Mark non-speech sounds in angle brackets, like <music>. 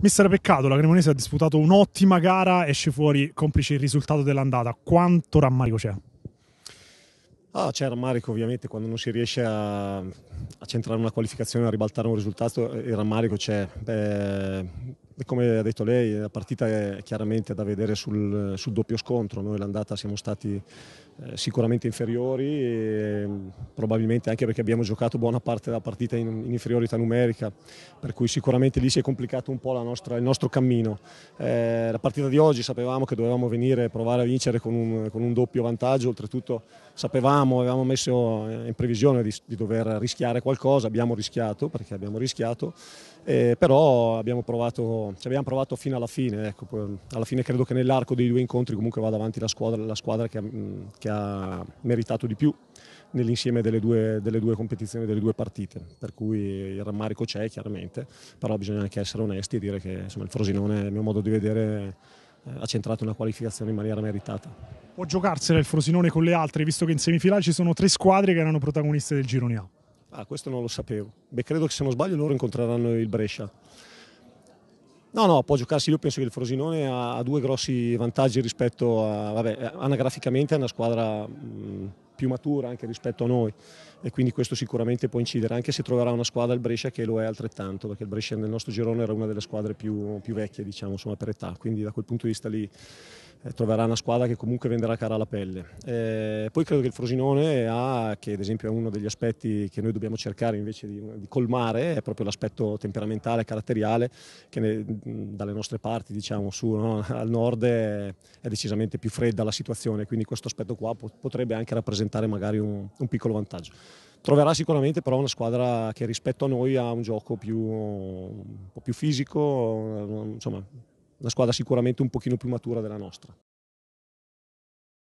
Mister Peccato, la Cremonese ha disputato un'ottima gara, esce fuori complice il risultato dell'andata. Quanto rammarico c'è? Ah, c'è rammarico ovviamente quando non si riesce a, a centrare una qualificazione, a ribaltare un risultato, il rammarico c'è. Beh, come ha detto lei, la partita è chiaramente da vedere sul, sul doppio scontro. Noi l'andata siamo stati eh, sicuramente inferiori, e, probabilmente anche perché abbiamo giocato buona parte della partita in, in, inferiorità numerica, per cui sicuramente lì si è complicato un po' nostra, il nostro cammino. Eh, la partita di oggi sapevamo che dovevamo venire a provare a vincere con un, con un doppio vantaggio, oltretutto sapevamo, avevamo messo in previsione di, di dover rischiare qualcosa, abbiamo rischiato perché abbiamo rischiato eh, però abbiamo provato, ci abbiamo provato fino alla fine, ecco, alla fine credo che nell'arco dei due incontri comunque vada avanti la squadra, la squadra che, ha, che, ha, meritato di più nell'insieme delle due, delle due competizioni, delle due partite, per cui il rammarico c'è chiaramente, però bisogna anche essere onesti e dire che insomma, il Frosinone, a mio modo di vedere, eh, ha centrato una qualificazione in maniera meritata. Può giocarsela il Frosinone con le altre, visto che in semifinale ci sono tre squadre che erano protagoniste del girone A? Ah, questo non lo sapevo. Beh, credo che se non sbaglio loro incontreranno il Brescia. No, no, può giocarsi. Io penso che il Frosinone ha, due grossi vantaggi rispetto a. Vabbè, anagraficamente è una squadra mh, più matura anche rispetto a noi e quindi questo sicuramente può incidere, anche se troverà una squadra il Brescia che lo è altrettanto, perché il Brescia nel nostro girone era una delle squadre più, più vecchie, diciamo, insomma, per età. Quindi da quel punto di vista lì troverà una squadra che comunque venderà cara alla pelle. Eh, poi credo che il Frosinone ha, che ad esempio è uno degli aspetti che noi dobbiamo cercare invece di, di colmare, è proprio l'aspetto temperamentale, caratteriale, che ne, dalle nostre parti, diciamo su, no? <laughs> al nord è, è, decisamente più fredda la situazione, quindi questo aspetto qua potrebbe anche rappresentare magari un, un piccolo vantaggio. Troverà sicuramente però una squadra che rispetto a noi ha un gioco più, un po' più fisico, insomma una squadra sicuramente un pochino più matura della nostra.